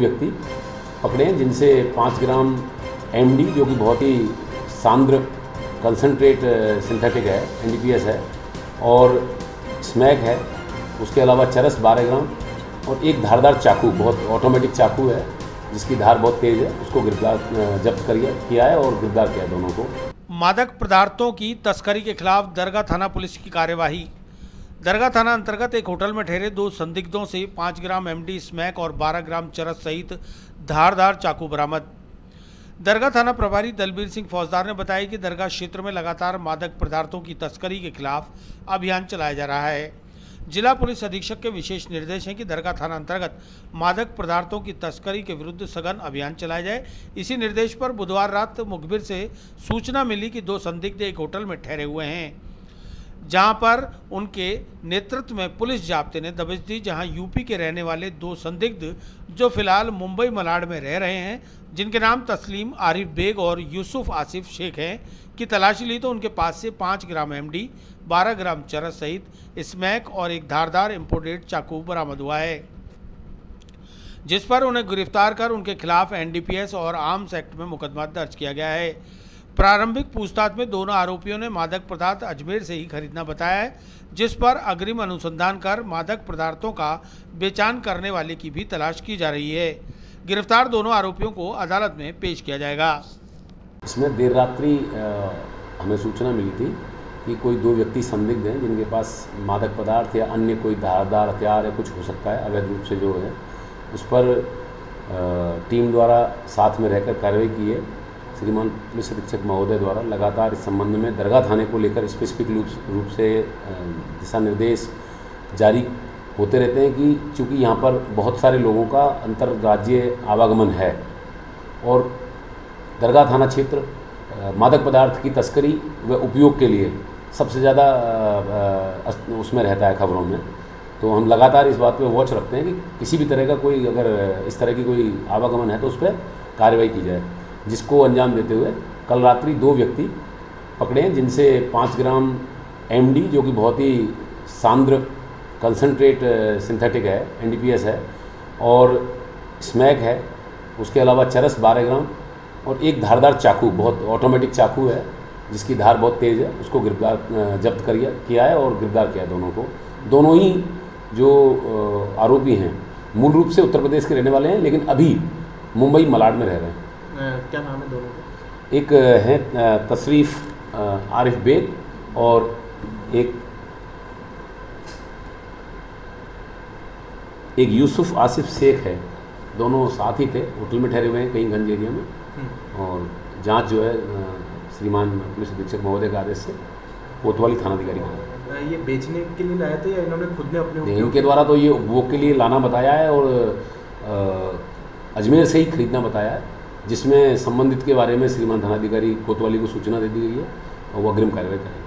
व्यक्ति पकड़े जिनसे पाँच ग्राम एमडी जो कि बहुत ही सांद्र कंसनट्रेट सिंथेटिक है एनडीपीएस है, और स्मैक है, उसके अलावा चरस 12 ग्राम, और एक धारदार चाकू, बहुत ऑटोमेटिक चाकू है, जिसकी धार बहुत तेज़ है, उसको गिरफ़्तार जब्त करिए, किया है और गिरफ़्तार किया दोनों को। मादक पदार्थों की तस्करी के खिलाफ दरगाह थाना पुलिस की कार्यवाही। दरगाह थाना अंतर्गत एक होटल में ठहरे दो संदिग्धों से 5 ग्राम एमडी स्मैक और 12 ग्राम चरस सहित धारदार चाकू बरामद। दरगाह थाना प्रभारी दलबीर सिंह फौजदार ने बताया कि दरगाह क्षेत्र में लगातार मादक पदार्थों की तस्करी के खिलाफ अभियान चलाया जा रहा है। जिला पुलिस अधीक्षक के विशेष निर्देश हैं कि दरगाह थाना अंतर्गत मादक पदार्थों की तस्करी के विरुद्ध सघन अभियान चलाया जाए। इसी निर्देश पर बुधवार रात मुखबिर से सूचना मिली कि दो संदिग्ध एक होटल में ठहरे हुए हैं। जहाँ पर उनके नेतृत्व में पुलिस जाब्ते ने दबिश दी, जहाँ यूपी के रहने वाले दो संदिग्ध जो फ़िलहाल मुंबई मलाड में रह रहे हैं, जिनके नाम तस्लीम आरिफ बेग और यूसुफ आसिफ शेख हैं, की तलाशी ली तो उनके पास से पाँच ग्राम एमडी 12 ग्राम चरस सहित स्मैक और एक धारदार इम्पोर्टेड चाकू बरामद हुआ है। जिस पर उन्हें गिरफ़्तार कर उनके खिलाफ एनडीपीएस और आर्म्स एक्ट में मुकदमा दर्ज किया गया है। प्रारंभिक पूछताछ में दोनों आरोपियों ने मादक पदार्थ अजमेर से ही खरीदना बताया है, जिस पर अग्रिम अनुसंधान कर मादक पदार्थों का बेचान करने वाले की भी तलाश की जा रही है। गिरफ़्तार दोनों आरोपियों को अदालत में पेश किया जाएगा। इसमें देर रात्रि हमें सूचना मिली थी कि कोई दो व्यक्ति संदिग्ध हैं, जिनके पास मादक पदार्थ या अन्य कोई धारदार हथियार या कुछ हो सकता है, अवैध रूप से जो है, उस पर टीम द्वारा साथ में रहकर कार्रवाई की है। श्रीमान पुलिस अधीक्षक महोदय द्वारा लगातार इस संबंध में दरगाह थाने को लेकर स्पेसिफिक रूप से दिशा निर्देश जारी होते रहते हैं कि चूँकि यहाँ पर बहुत सारे लोगों का अंतर राज्य आवागमन है और दरगाह थाना क्षेत्र मादक पदार्थ की तस्करी व उपयोग के लिए सबसे ज़्यादा उसमें रहता है खबरों में। तो हम लगातार इस बात पे वॉच रखते हैं कि किसी भी तरह का कोई अगर इस तरह की कोई आवागमन है तो उस पर कार्रवाई की जाए। जिसको अंजाम देते हुए कल रात्रि दो व्यक्ति पकड़े हैं, जिनसे पाँच ग्राम एमडी जो कि बहुत ही सांद्र कंसनट्रेट सिंथेटिक है एनडीपीएस है, और स्मैक है, उसके अलावा चरस 12 ग्राम और एक धारदार चाकू, बहुत ऑटोमेटिक चाकू है, जिसकी धार बहुत तेज़ है, उसको गिरफ़्तार जब्त कर किया है और गिरफ़्तार किया है दोनों को। दोनों ही जो आरोपी हैं, मूल रूप से उत्तर प्रदेश के रहने वाले हैं, लेकिन अभी मुंबई मलाड में रह रहे हैं। क्या नाम है दोनों का? एक है तशरीफ़ आरिफ बेग और एक एक यूसुफ आसिफ शेख है। दोनों साथ ही थे होटल में ठहरे हुए हैं कहीं गंज एरिया में। हम्म, और जाँच जो है श्रीमान पुलिस अधीक्षक महोदय के आदेश से कोतवाली थानाधिकारी का। ये बेचने के लिए लाए थे या इन्होंने खुद ने अपने इनके द्वारा तो ये उपभोग के लिए लाना बताया है और अजमेर से ही खरीदना बताया है। जिसमें संबंधित के बारे में श्रीमान थानाधिकारी कोतवाली को सूचना दे दी गई है और वो अग्रिम कार्रवाई करेंगे